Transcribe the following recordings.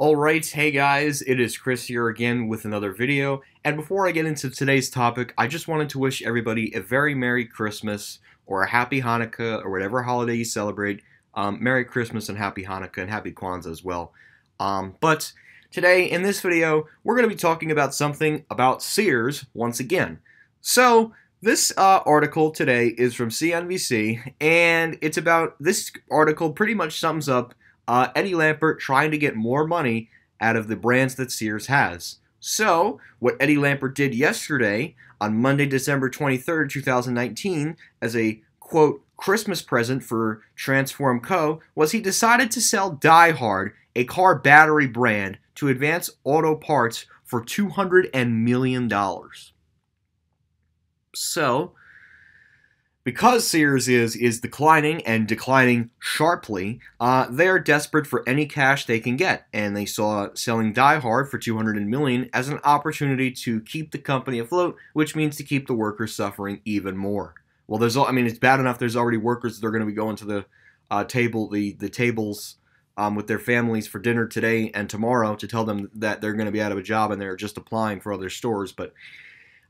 Alright, hey guys, it is Chris here again with another video, and before I get into today's topic, I just wanted to wish everybody a very Merry Christmas, or a Happy Hanukkah, or whatever holiday you celebrate. Um, Merry Christmas and Happy Hanukkah and Happy Kwanzaa as well. Um, but today, in this video, we're going to be talking about something about Sears once again. So, this uh, article today is from CNBC, and it's about, this article pretty much sums up uh, Eddie Lampert trying to get more money out of the brands that Sears has. So, what Eddie Lampert did yesterday, on Monday, December 23rd, 2019, as a quote, Christmas present for Transform Co., was he decided to sell DieHard, a car battery brand, to Advance Auto Parts for $200 million. So, because Sears is is declining and declining sharply, uh, they are desperate for any cash they can get, and they saw selling DieHard for 200 million as an opportunity to keep the company afloat, which means to keep the workers suffering even more. Well, there's all, I mean it's bad enough there's already workers that are going to be going to the uh, table the the tables um, with their families for dinner today and tomorrow to tell them that they're going to be out of a job and they're just applying for other stores, but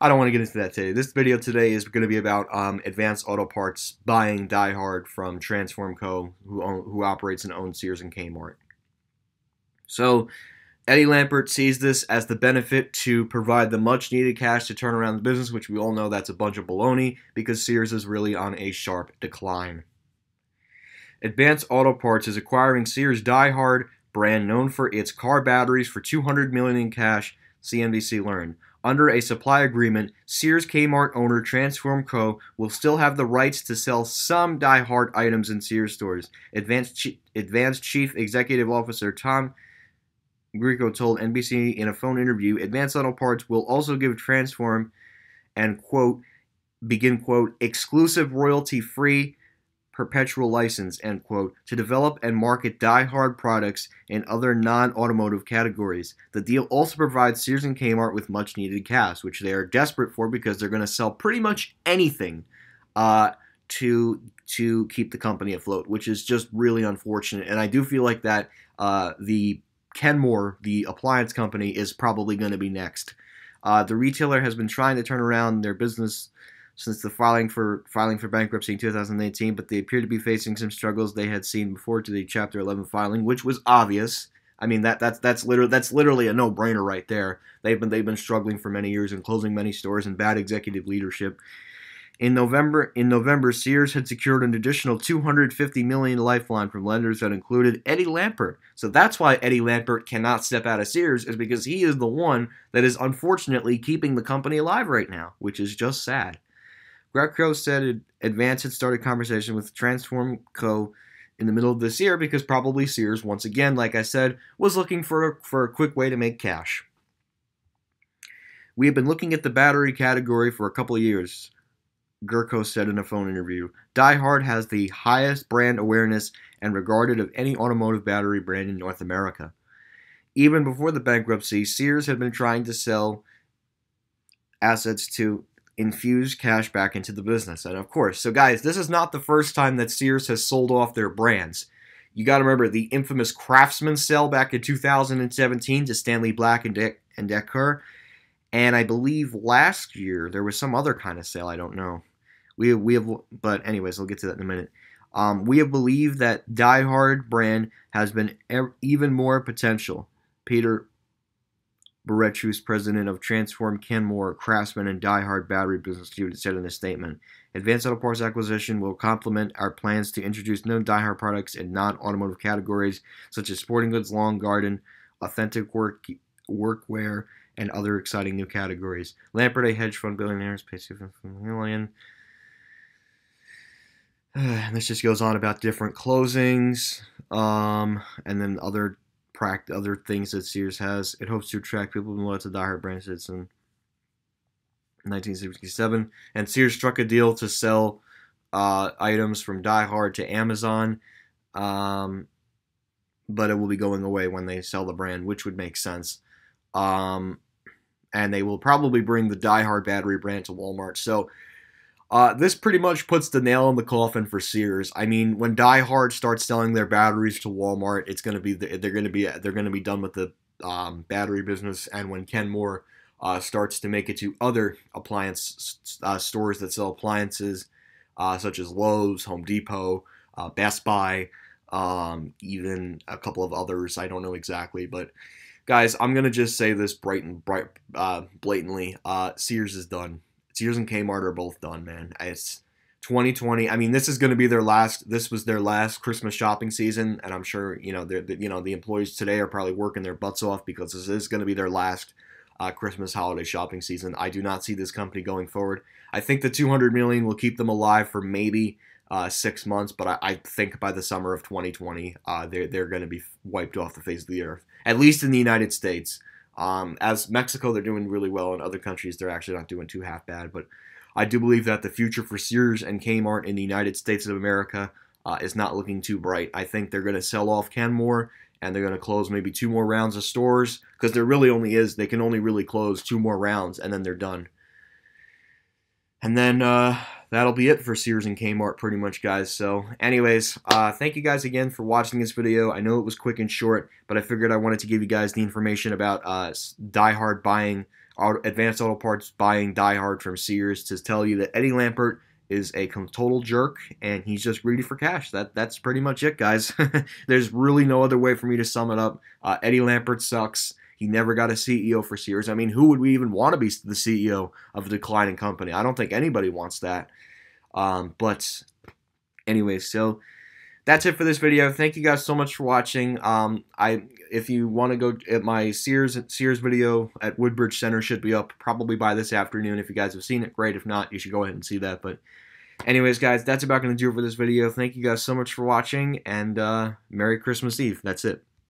I don't want to get into that today. This video today is going to be about um, Advanced Auto Parts buying DieHard from Transform Co., who, own, who operates and owns Sears and Kmart. So, Eddie Lampert sees this as the benefit to provide the much needed cash to turn around the business, which we all know that's a bunch of baloney because Sears is really on a sharp decline. Advanced Auto Parts is acquiring Sears DieHard brand known for its car batteries for 200 million in cash, CNBC learned. Under a supply agreement, Sears Kmart owner Transform Co. will still have the rights to sell some DieHard items in Sears stores. Advanced, Ch- Advanced Chief Executive Officer Tom Greco told NBC in a phone interview, Advanced Auto Parts will also give Transform and quote begin quote exclusive royalty free perpetual license, end quote, to develop and market die-hard products in other non-automotive categories. The deal also provides Sears and Kmart with much-needed cash, which they are desperate for because they're going to sell pretty much anything uh, to to keep the company afloat, which is just really unfortunate. And I do feel like that uh, the Kenmore, the appliance company, is probably going to be next. Uh, the retailer has been trying to turn around their business since the filing for filing for bankruptcy in 2018, but they appear to be facing some struggles they had seen before to the Chapter 11 filing, which was obvious. I mean that that's that's literally that's literally a no-brainer right there. They've been they've been struggling for many years and closing many stores and bad executive leadership. In November, in November, Sears had secured an additional 250 million lifeline from lenders that included Eddie Lampert. So that's why Eddie Lampert cannot step out of Sears is because he is the one that is unfortunately keeping the company alive right now, which is just sad. Greco said Advance had started conversation with Transform Co. in the middle of this year because probably Sears, once again, like I said, was looking for a, for a quick way to make cash. We have been looking at the battery category for a couple of years, Greco said in a phone interview. DieHard has the highest brand awareness and regarded of any automotive battery brand in North America. Even before the bankruptcy, Sears had been trying to sell assets to infuse cash back into the business. And of course, so guys, this is not the first time that Sears has sold off their brands. You got to remember the infamous Craftsman sale back in 2017 to Stanley Black and, De- and Decker. And I believe last year there was some other kind of sale. I don't know. We we have, but anyways, I'll get to that in a minute. Um, we have believed that DieHard brand has been even more potential. Peter Boutros president of Transform Kenmore, Craftsman, and DieHard Battery Business Unit, said in a statement. Advanced Auto Parts acquisition will complement our plans to introduce new DieHard products in non-automotive categories such as sporting goods, lawn garden, authentic work workwear, and other exciting new categories. Lampert, a hedge fund billionaire, pays million. And this just goes on about different closings, um, and then other practice other things that Sears has. It hopes to attract people want to DieHard brand since in 1967. And Sears struck a deal to sell uh, items from DieHard to Amazon, um, but it will be going away when they sell the brand, which would make sense. Um, and they will probably bring the DieHard battery brand to Walmart. So uh, this pretty much puts the nail in the coffin for Sears. I mean, when DieHard starts selling their batteries to Walmart, it's gonna be they're gonna be they're gonna be done with the um, battery business. And when Kenmore uh, starts to make it to other appliance uh, stores that sell appliances, uh, such as Lowe's, Home Depot, uh, Best Buy, um, even a couple of others. I don't know exactly, but guys, I'm gonna just say this bright and bright, uh, blatantly. Sears is done. Sears and Kmart are both done, man. It's 2020. I mean, this is going to be their last. This was their last Christmas shopping season, and I'm sure you know, the, you know, the employees today are probably working their butts off because this is going to be their last uh, Christmas holiday shopping season. I do not see this company going forward. I think the 200 million will keep them alive for maybe uh, six months, but I, I, think by the summer of 2020, uh, they're they're going to be wiped off the face of the earth. At least in the United States. Um, as Mexico, they're doing really well. In other countries, they're actually not doing too half bad. But I do believe that the future for Sears and Kmart in the United States of America uh, is not looking too bright. I think they're going to sell off Kenmore and they're going to close maybe two more rounds of stores because there really only is, they can only really close two more rounds and then they're done. And then uh, that'll be it for Sears and Kmart pretty much, guys. So anyways, uh, thank you guys again for watching this video. I know it was quick and short, but I figured I wanted to give you guys the information about uh, DieHard buying, Advanced Auto Parts buying DieHard from Sears to tell you that Eddie Lampert is a total jerk and he's just greedy for cash. That That's pretty much it, guys. There's really no other way for me to sum it up. Uh, Eddie Lampert sucks. He never got a CEO for Sears. I mean, who would we even want to be the CEO of a declining company? I don't think anybody wants that. Um, but anyway, so that's it for this video. Thank you guys so much for watching. Um, I if you want to go at my Sears Sears video at Woodbridge Center should be up probably by this afternoon. If you guys have seen it, great. If not, you should go ahead and see that. But anyways, guys, that's about going to do it for this video. Thank you guys so much for watching, and uh, Merry Christmas Eve. That's it.